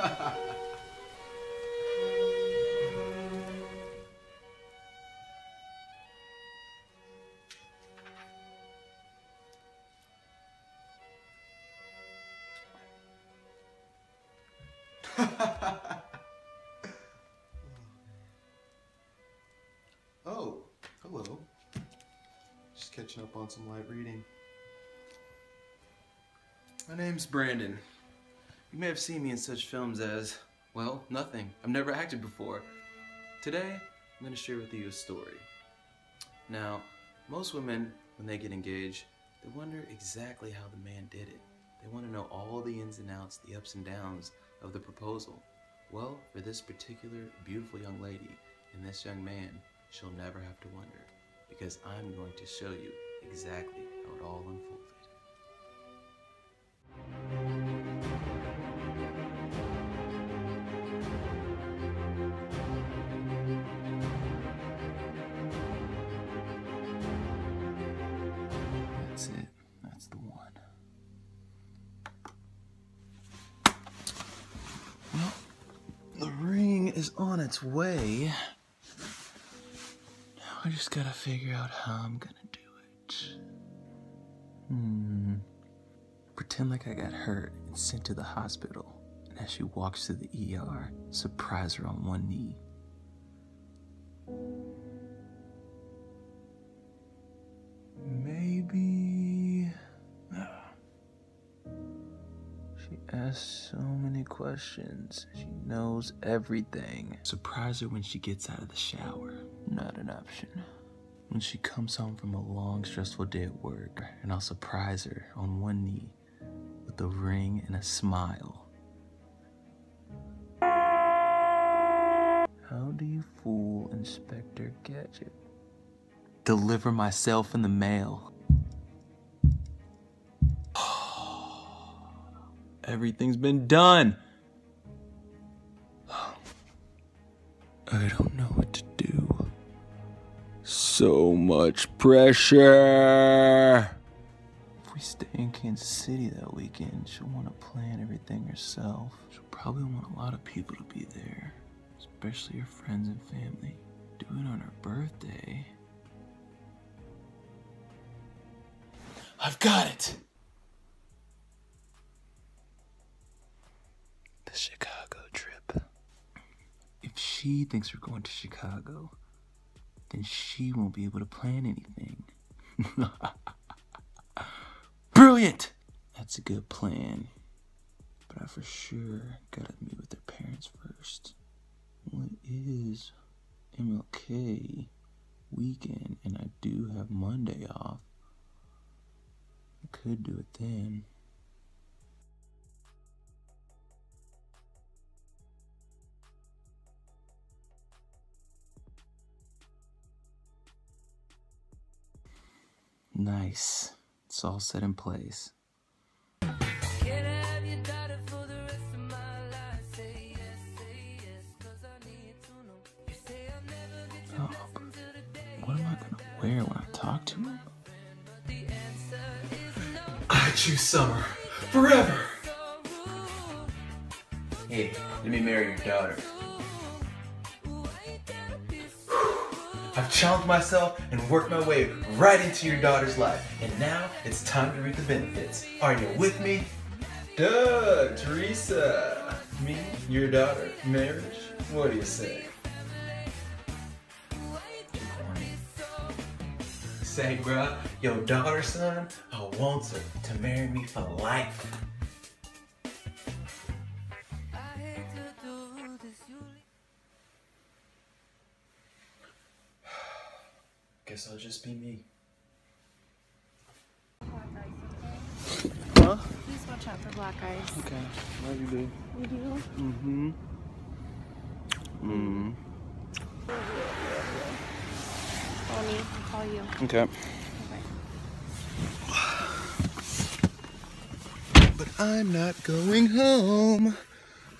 oh, hello. Just catching up on some light reading. My name's Brandon. You may have seen me in such films as, well, nothing. I've never acted before. Today, I'm going to share with you a story. Now, most women, when they get engaged, they wonder exactly how the man did it. They want to know all the ins and outs, the ups and downs of the proposal. Well, for this particular beautiful young lady and this young man, she'll never have to wonder because I'm going to show you exactly how it all unfolded. Its way. Now I just gotta figure out how I'm gonna do it. Hmm. Pretend like I got hurt and sent to the hospital. And as she walks to the ER, surprise her on one knee. Maybe. Asks so many questions. She knows everything. Surprise her when she gets out of the shower. Not an option. When she comes home from a long, stressful day at work, and I'll surprise her on one knee with a ring and a smile. How do you fool Inspector Gadget? Deliver myself in the mail. Everything's been done. I don't know what to do. So much pressure. If we stay in Kansas City that weekend, she'll want to plan everything herself. She'll probably want a lot of people to be there, especially her friends and family. Do it on her birthday. I've got it. She thinks we're going to Chicago, then she won't be able to plan anything. Brilliant! That's a good plan. But I for sure gotta meet with their parents first. Well, it is MLK weekend, and I do have Monday off. I could do it then. Nice. It's all set in place. Oh, what am I gonna wear when I talk to him? I choose Sommer forever. Hey, let me marry your daughter. I've challenged myself and worked my way right into your daughter's life. And now it's time to reap the benefits. Are you with me? Duh, Teresa. Me, your daughter, marriage? What do you say? Say, your daughter, son, I want her to marry me for life. Guess I'll just be me. Huh? Please watch out for black eyes. Okay, love you, dude. We do. Mm-hmm. Mm. Call me. I'll call you. Okay. Okay. But I'm not going home.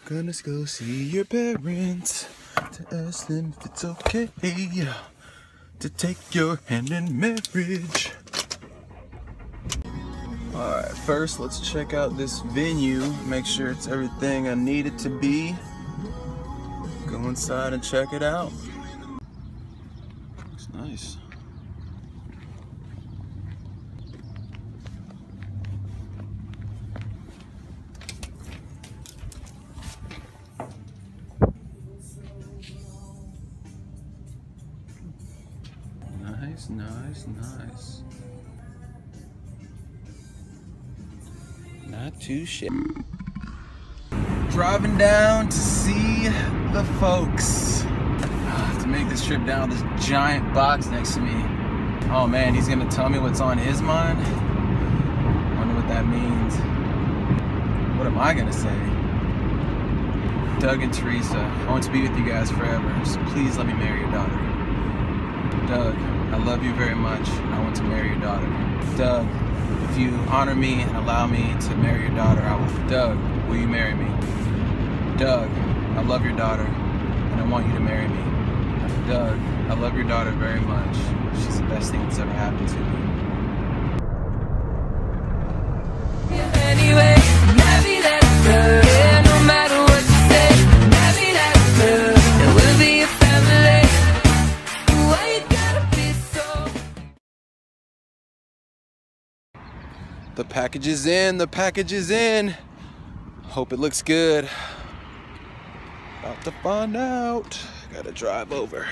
Gonna go see your parents to ask them if it's okay to take your hand in marriage. Alright, first let's check out this venue, make sure it's everything I need it to be. Go inside and check it out. Nice, nice. Not too shit. Driving down to see the folks. Ah, to make this trip down with this giant box next to me. Oh man, he's gonna tell me what's on his mind. Wonder what that means. What am I gonna say? Doug and Teresa, I want to be with you guys forever, so please let me marry your daughter. Doug, I love you very much. And I want to marry your daughter. Doug, if you honor me and allow me to marry your daughter, I will. Doug, will you marry me? Doug, I love your daughter and I want you to marry me. Doug, I love your daughter very much. She's the best thing that's ever happened to me. The package is in, the package is in. Hope it looks good. About to find out. Gotta drive over.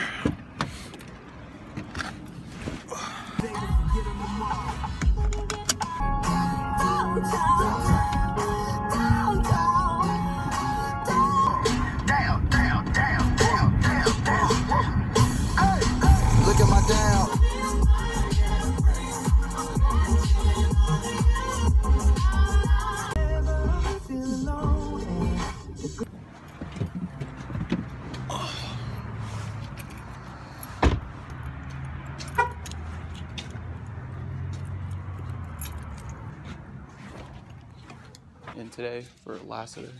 In today for Lassiter.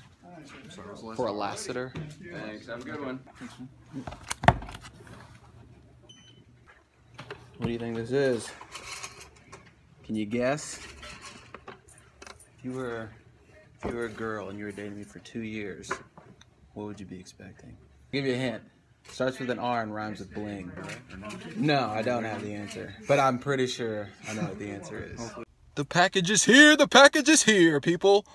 For a Lassiter. Thanks. Have a good one. What do you think this is? Can you guess? If you were if you were a girl and you were dating me for two years, what would you be expecting? I'll give you a hint. Starts with an R and rhymes with bling. No, I don't have the answer. But I'm pretty sure I know what the answer is. The package is here, the package is here, people.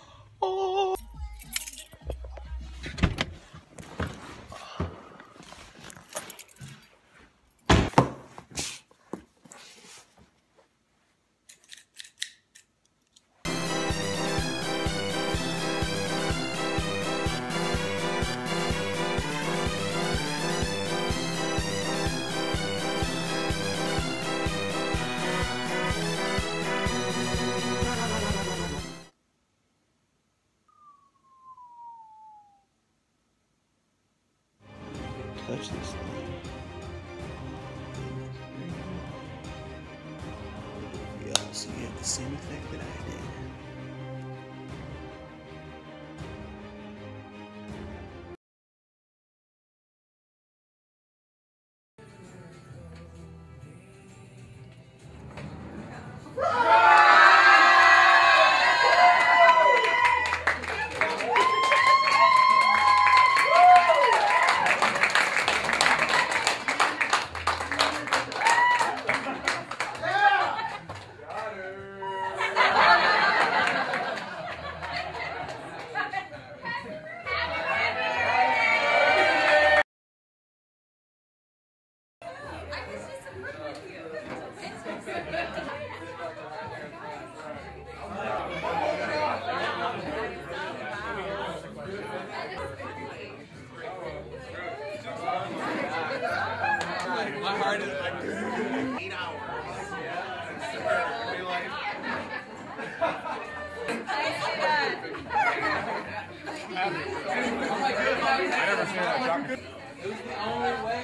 It was the only way. It was the only way.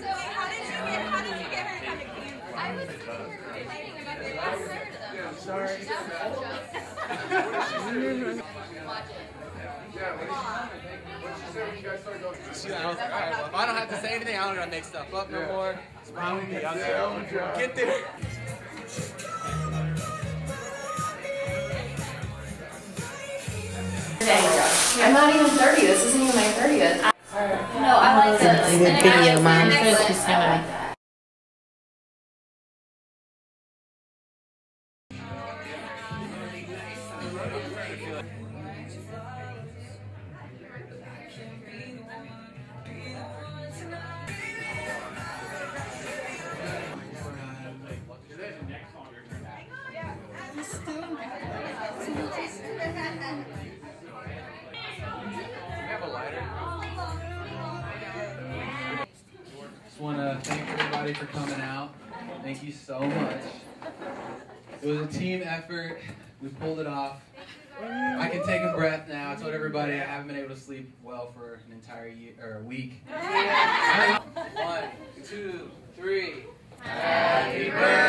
So how did you get, how did you get her? I was complaining about your last them. Sorry. That was a joke. Watch it. Yeah, when she, if I don't have to say anything, I don't gonna make stuff up no yeah. more. It's get there. There you go. I'm not even 30. This isn't even my 30th. No, I like this. Good video, mom. Just everybody for coming out. Thank you so much. It was a team effort. We pulled it off. I can take a breath now. I told everybody I haven't been able to sleep well for an entire year or a week. One, two, three. Happy birthday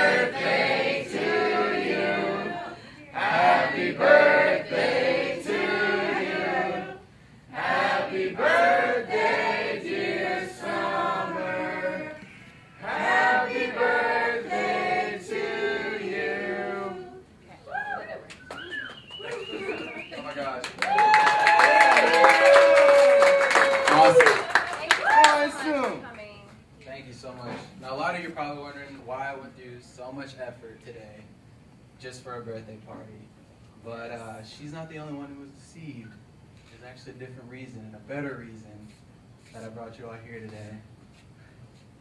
much effort today just for a birthday party. But uh, she's not the only one who was deceived. There's actually a different reason and a better reason that I brought you all here today.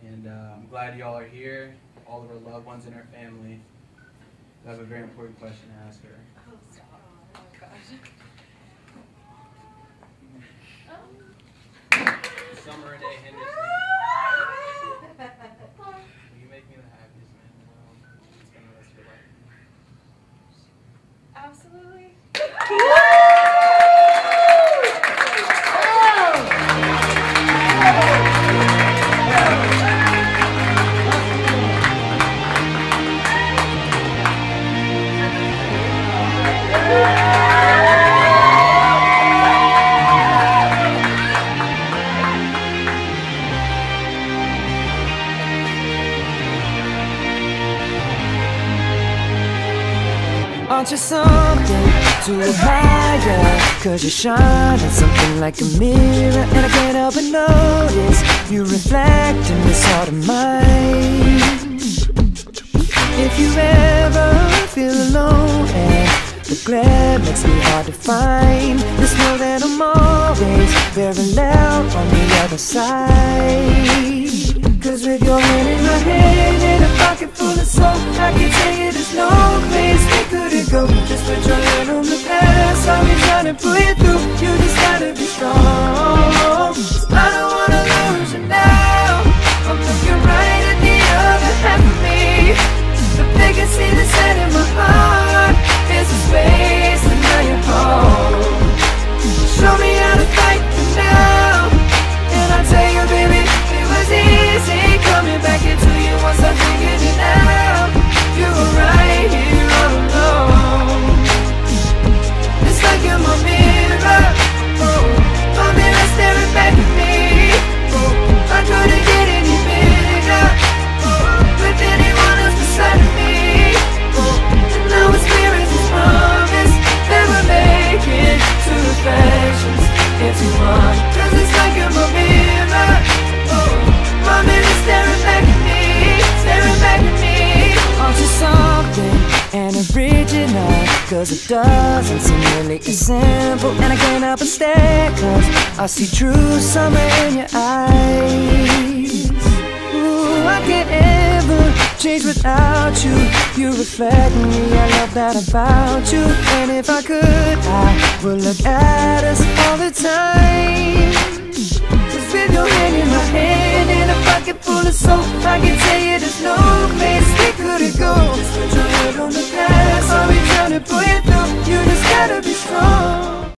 And uh, I'm glad you all are here, all of our loved ones and our family. I have a very important question to ask her. To admire? Cause you shine at something like a mirror And I can't help but notice You reflect in this heart of mine If you ever feel alone And the glare makes me hard to find Just know that I'm always parallel on the other side Cause with your hand in my hand and a pocket full of soap I can tell you there's no place we couldn't go Just put your hand on the past I'll be trying to pull you through. You just gotta be strong Cause it doesn't seem really as simple. And I can't help but stare Cause I see true summer in your eyes. Ooh, I can't ever change without you. You reflect me, I love that about you. And if I could, I would look at us all the time with your hand in my hand in a pocket full of soap. I can tell you there's no place we could go. Just put your head on the glass, I'll be trying to pull you through. You just gotta be strong.